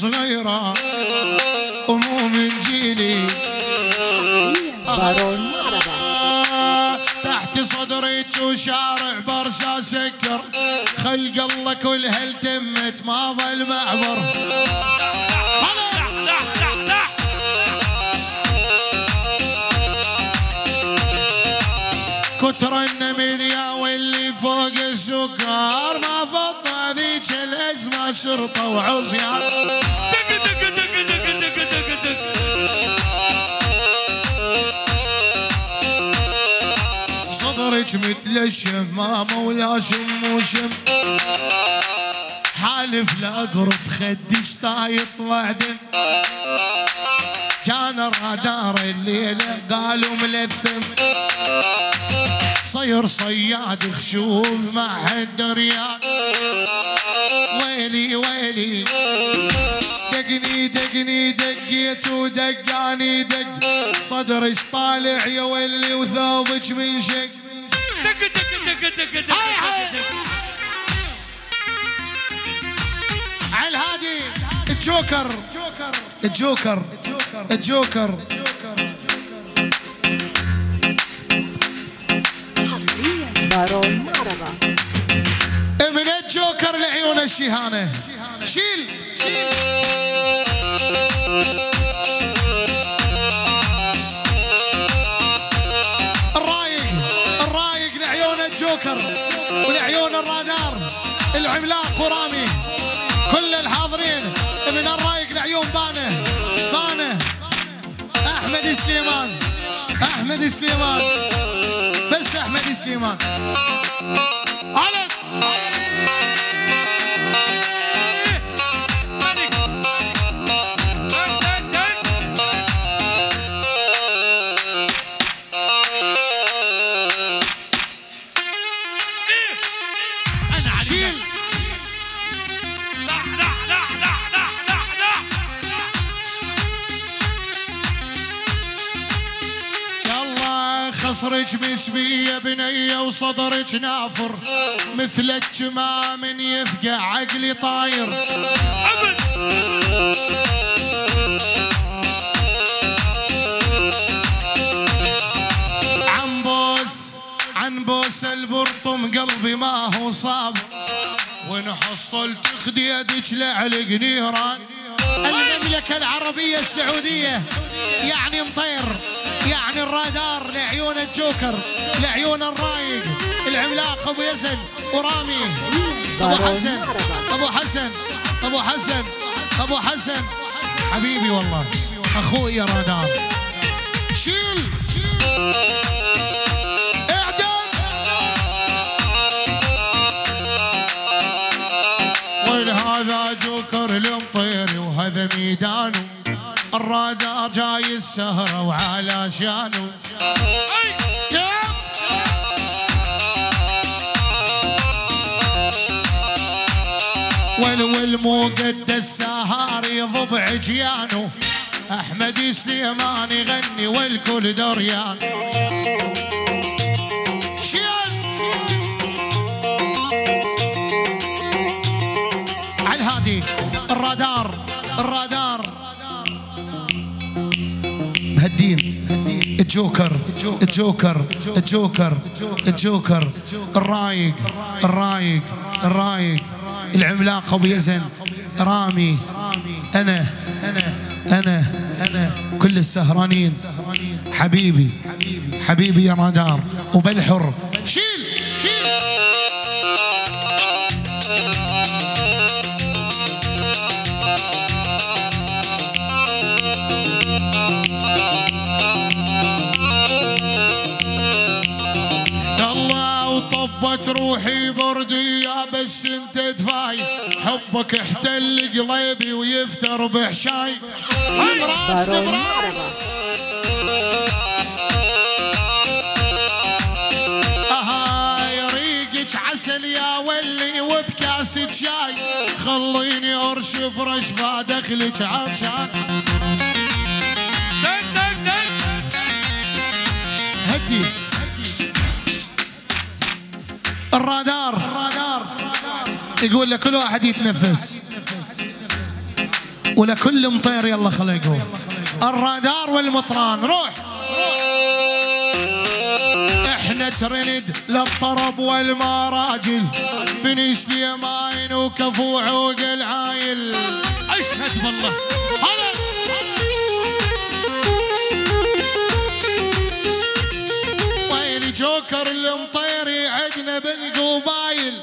صغيرة ومو من جيلي. تحت صدرك وشارع برسا سكر. خلق الله كل هل تمت ما ظل معبر. كتر النميليا واللي فوق السكر ما ذيك الأزمة شرطة وعصيان دق دق دق دق دق دق دق صدرك مثل الشمامة ولا شم وشم حالف لا اقرض خدك طايط دم كان الرادار الليلة قالوا ملثم. صير صياد خشوم مع حد دقني دقيت ودقاني دق. صدرك طالع يا ولي وثوبك من شق. دق دق دق دق دق. على الهادي الجوكر. الجوكر. الجوكر. حصريا بارون من الجوكر لعيون الشهانة شيل. الرايق الرايق لعيون الجوكر ولعيون الرادار العملاق ورامي كل الحاضرين من الرايق لعيون بانه بانه. أحمد سليمان أحمد سليمان بس أحمد سليمان. خصرك مسبية بنية وصدرك نافر. مثلك ما من يفقع عقلي طاير. عن بوس عن بوس البرطم قلبي ما هو صاب. وان حصلت خديدك لعلق نيران. المملكة العربية السعودية يعني مطير. الرادار لعيون الجوكر لعيون الرايق العملاق أبو يزن ورامي. أبو حسن أبو حسن أبو حسن أبو حسن. حبيبي والله أخوي يا رادار. شيل. اعدل ولهذا جوكر المطيري وهذا ميدانه الرادار جاي السهرة وعلى شانه. أي! يب. وال والمقدس سهار يضب عجيانه. أحمد سليمان يغني والكل دريان. شيل! على الهادي. الرادار الرادار. مهدين الجوكر الجوكر الجوكر الجوكر الرايق الرايق الرايق العملاق أبو يزن رامي أنا أنا أنا أنا كل السهرانين. حبيبي حبيبي يا رادار وبالحر. شيل شيل. وطبت روحي بردي يا بس انت دفاي. حبك احتل قلبي ويفتر بحشاي. هاي! ريقك عسل يا ولي وبكاسة شاي. خليني ارشف رشفة دخلك عطشان دق دق دق. هدي. الرادار. يقول لك كل واحد يتنفس. ولكل مطير يلا يقول الرادار والمطران روح. إحنا ترند للطرب والمراجل. بني سليمان عوق العايل أشهد بالله. هلا. وين جوكر المطيري عدنا بالقبايل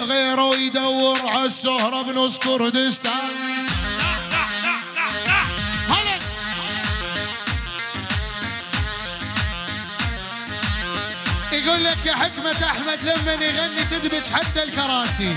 غيره يدور على السهرة بنص كردستان يقول لك يا حكمة أحمد لما يغني تدبج حتى الكراسي.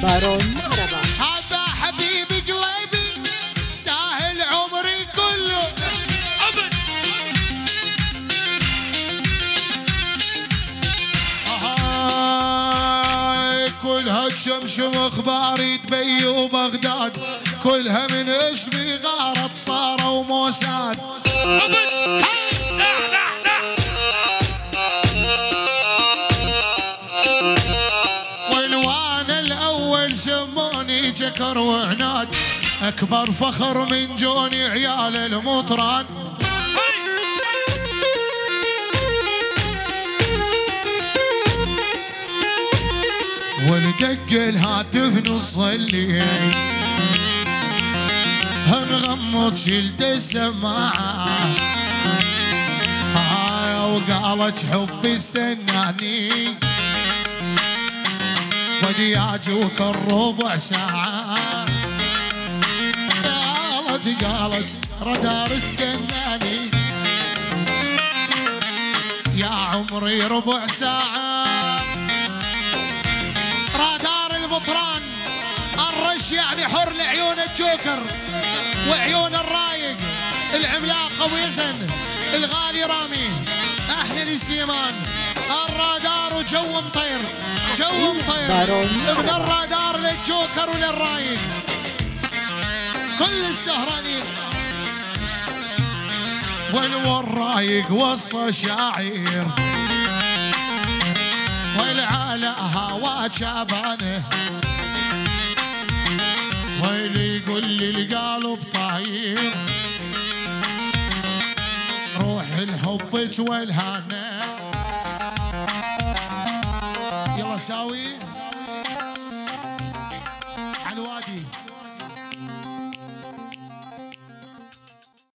varón. تشمشم اخباري تبي وبغداد كلها من اسمي غارت صاروا دع والوان الأول سموني جكر وعناد أكبر فخر من جوني عيال المطران. والدق الهاتف نص الليل. هم غمض شلت السماعة وقالت حبي استناني. ودي أجوك الربع ساعة. قالت قالت ردار استناني. يا عمري ربع ساعة. المطران الرش يعني حر لعيون الجوكر وعيون الرايق. العملاق أبو يزن الغالي رامي احمد سليمان الرادار وجو مطير جو مطير. من الرادار للجوكر وللرايق. كل السهرانين. والورايق وصى شاعر والعلا هوا شابانه. ويلي يقول لي القلب طاير. روح الحب والهنا يلا ساوي.